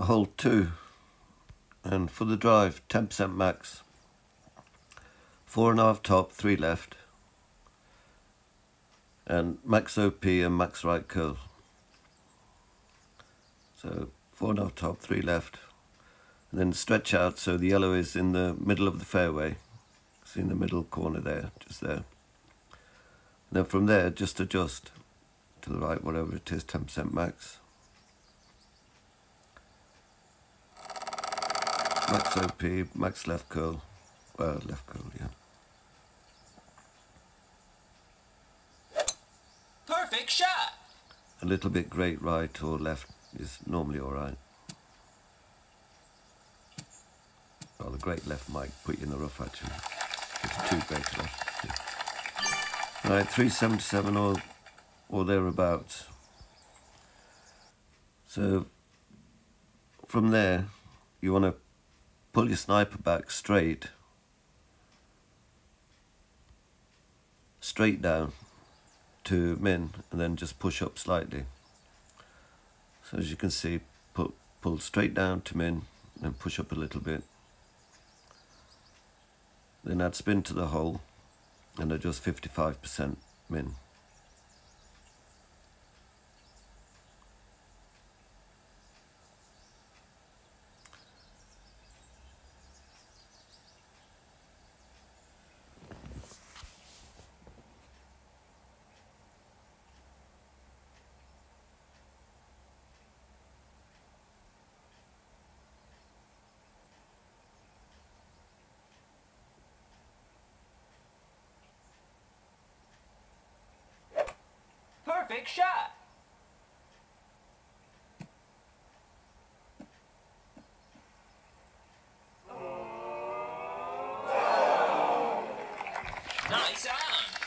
hole 2 and for the drive 10% max. Four and a half top three left. And max OP and max right curl. So four and a half top three left. And then stretch out so the yellow is in the middle of the fairway. See in the middle corner there just there. And then from there just adjust to the right whatever it is 10% max max OP, max left curl, well, left curl, yeah. Perfect shot. A little bit great right or left is normally all right. Well, the great left might put you in the rough actually. It's too great left. Yeah. Right, 377 or, or thereabouts. So from there, you want to pull your sniper back straight, straight down to min and then just push up slightly. So as you can see, pull, pull straight down to min and push up a little bit. Then add spin to the hole and adjust 55% min. Perfect shot. Nice on.